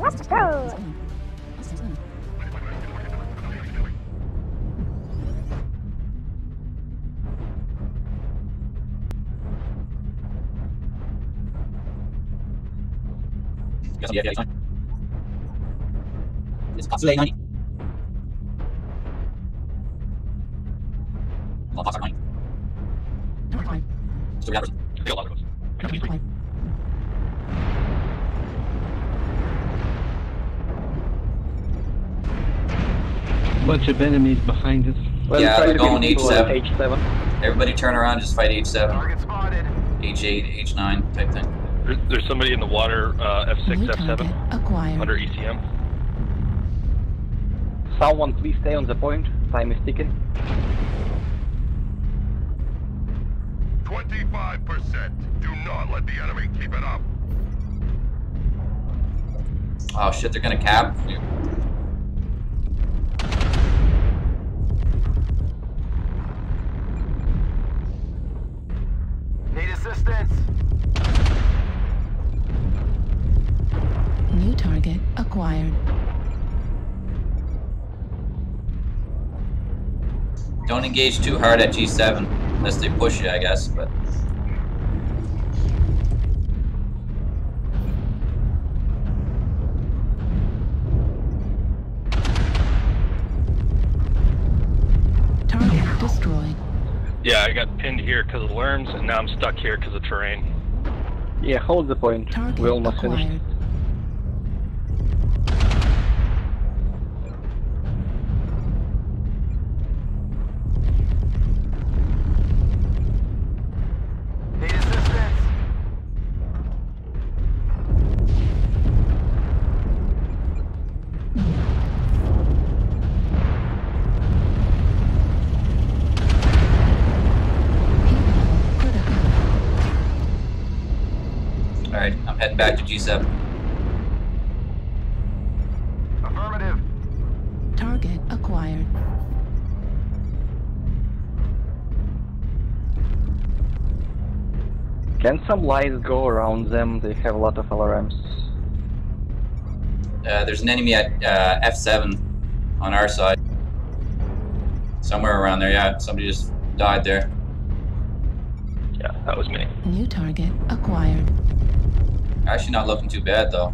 Let's go. Yeah, yeah, yeah, It's Katsue 90. Bunch of enemies behind us. Well, Yeah, try they're going get people at H7. H7. Everybody turn around, just fight H7, Target spotted. H8, H9 type thing. There's, there's somebody in the water, uh, F6, F7, acquired. under E ECM. Someone please stay on the point. Time is ticking. 25%. Do not let the enemy keep it up. Oh shit, they're gonna cap. Need. New target acquired. Don't engage too hard at G7, unless they push you, I guess, but... here because of the worms, and now I'm stuck here because of terrain. Yeah, hold the point. Target we almost acquired. finished. I'm heading back to G7. Affirmative. Target acquired. Can some lights go around them? They have a lot of alarms. Uh, there's an enemy at uh, F7 on our side. Somewhere around there, yeah. Somebody just died there. Yeah, that was me. New target acquired. Actually, not looking too bad though.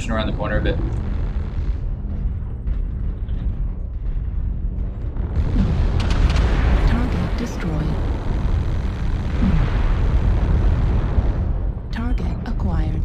Pushing around the corner a bit. Target destroyed. Target acquired.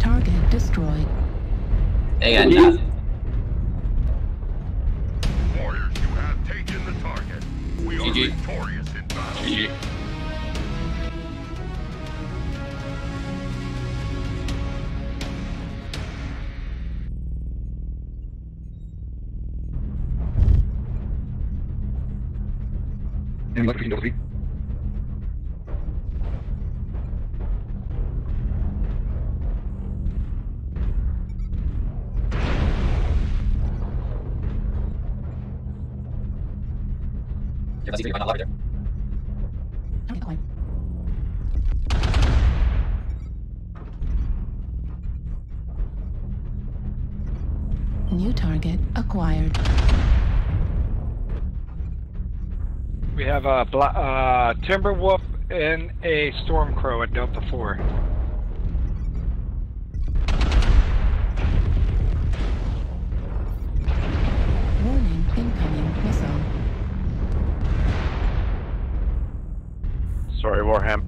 Target destroyed. They got Yeah, let's see if we can find a lobby there. Target. New target acquired. We have a bla- uh, Timberwolf and a Stormcrow at Delta 4. Warham.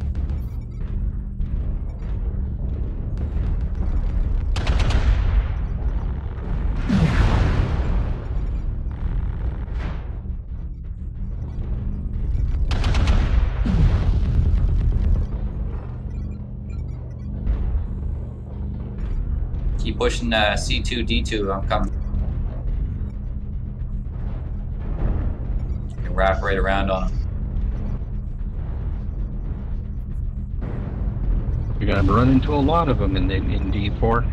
Keep pushing uh, C2, D2. I'm coming. Wrap right around on him. Gonna run into a lot of them in in D4.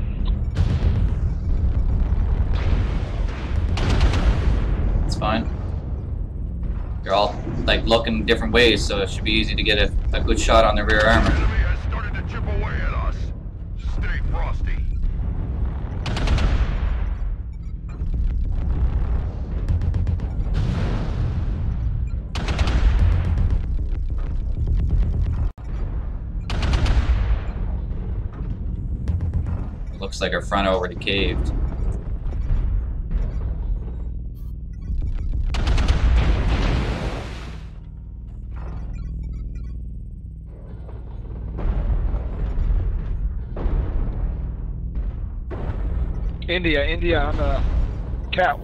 It's fine. They're all like looking different ways, so it should be easy to get a, a good shot on their rear armor. Looks like our front already caved. India, India on cat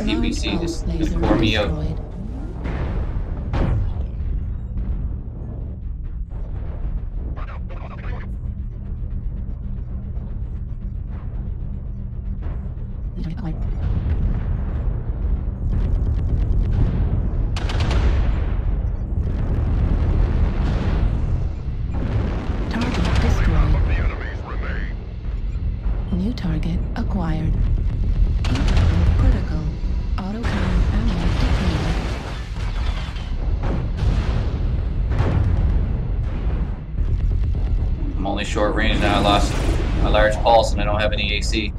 PVC just pour me out. Target destroyed. The enemies remain. New target acquired. Only short range now. I lost a large pulse and I don't have any AC.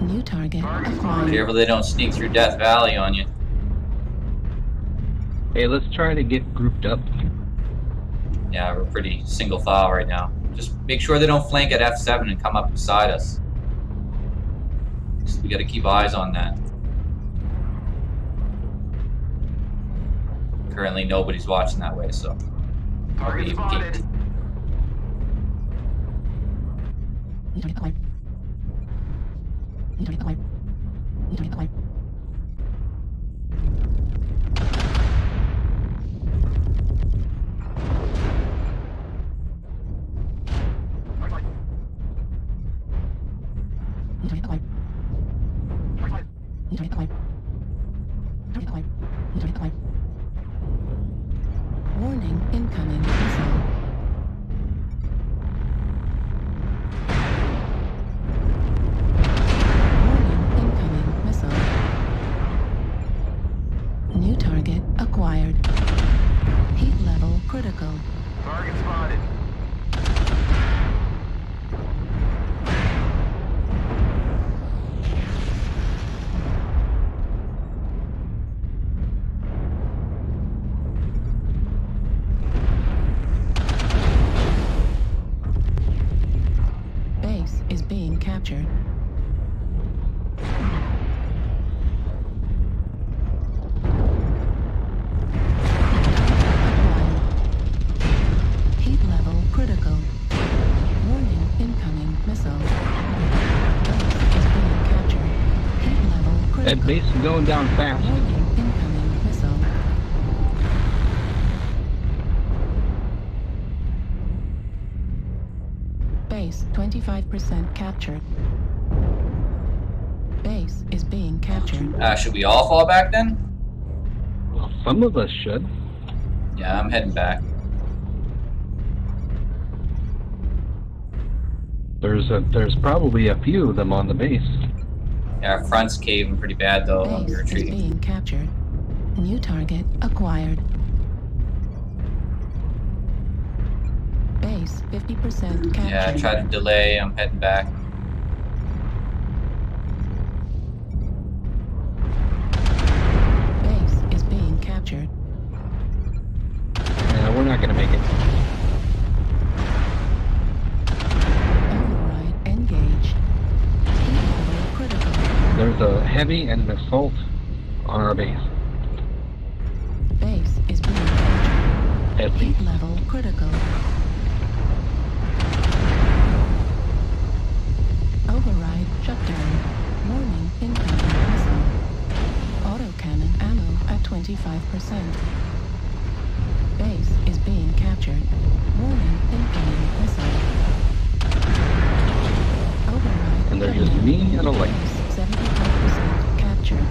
New target acquired. Careful they don't sneak through Death Valley on you. Hey, let's try to get grouped up. Yeah, we're pretty single file right now. Just make sure they don't flank at F7 and come up beside us. Just- we gotta keep eyes on that. Currently, nobody's watching that way, so. Target spotted. Target acquired. New target acquired. New target acquired. New target acquired. Heat level critical. Target spotted. That base is going down fast. Incoming missile. Base 25% captured. Base is being captured. Uh, should we all fall back then? Well, some of us should. Yeah, I'm heading back. There's a, there's probably a few of them on the base. Yeah, our front's caving pretty bad though. when Base we're retreating. being captured. New target acquired. Base 50% captured. Yeah, try to delay. I'm heading back. There's a heavy and an assault on our base. Base is being captured. At least. Level critical. Override shutdown. Warning incoming missile. Autocannon ammo at 25%. Base is being captured. Warning incoming missile. Override. And there's just me and a light. Base 75% captured.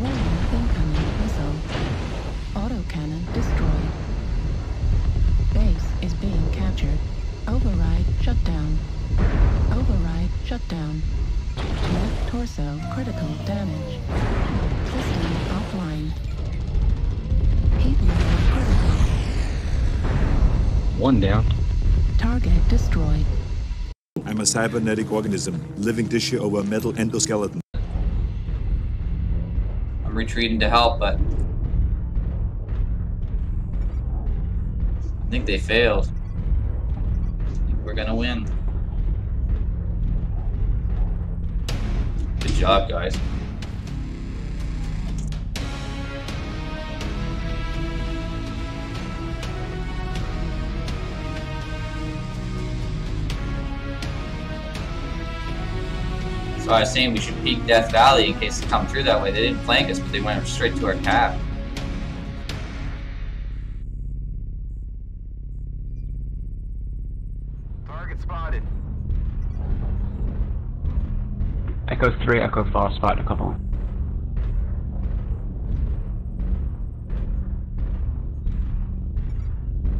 Warning incoming missile. Autocannon destroyed. Base is being captured. Override shutdown. Override shutdown. Left torso critical damage. System offline. Heat level critical. One down. Target destroyed. I'm a cybernetic organism, living tissue over a metal endoskeleton. Retreating to help, but I think they failed. I think we're gonna win. Good job, guys. So I was saying we should peek Death Valley in case they come through that way. They didn't flank us, but they went straight to our cap. Target spotted. Echo 3, Echo 4, spotted a couple.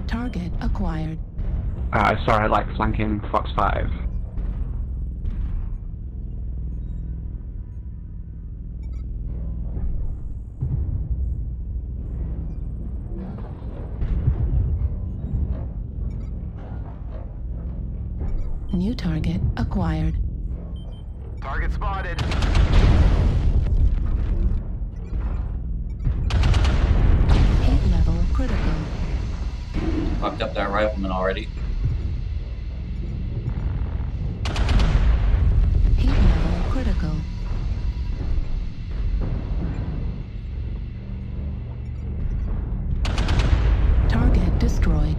Target acquired. Uh, I saw it like flanking Fox 5. Target acquired. Target spotted. Heat level critical. Fucked up that rifleman already. Heat level critical. Target destroyed.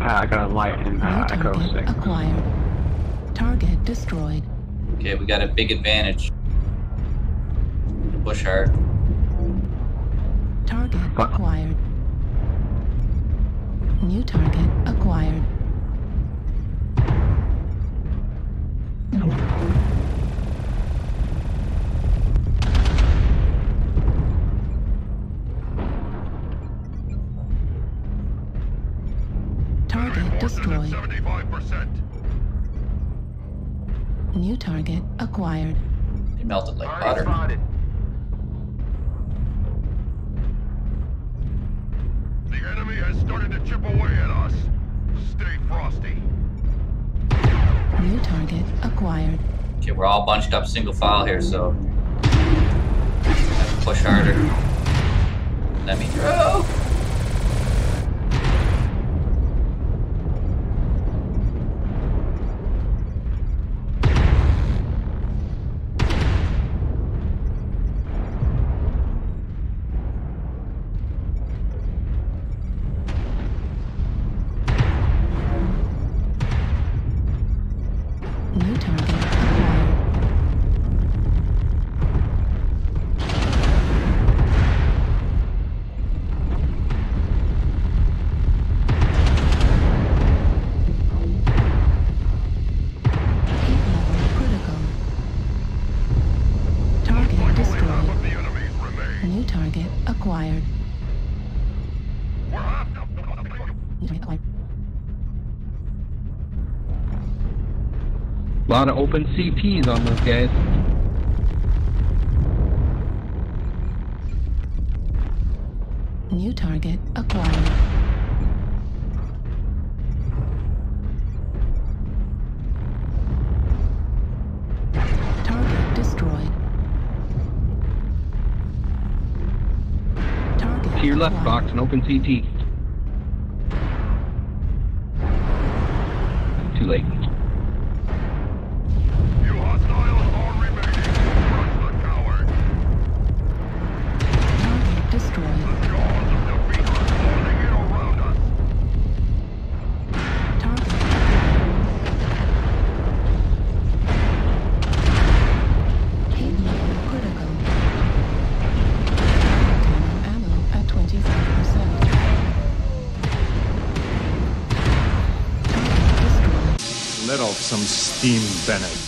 Uh, I got a light in New Echo target 6. acquired. Target destroyed. Okay, we got a big advantage. Push hard. Target What? acquired. New target acquired. Destroyed. 75%. New target acquired. They melted like butter. spotted. The enemy has started to chip away at us. Stay frosty. New target acquired. Okay, we're all bunched up single file here, so push harder. Let me through. A lot of open CTs on those guys. New target acquired. Target destroyed. Target To your left, box an open CT. Too late. Some steam, Bennett.